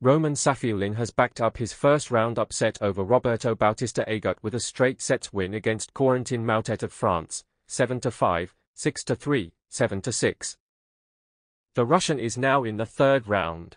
Roman Safiullin has backed up his first-round upset over Roberto Bautista Agut with a straight sets win against Corentin Moutet of France, 7-5, 6-3, 7-6. The Russian is now in the third round.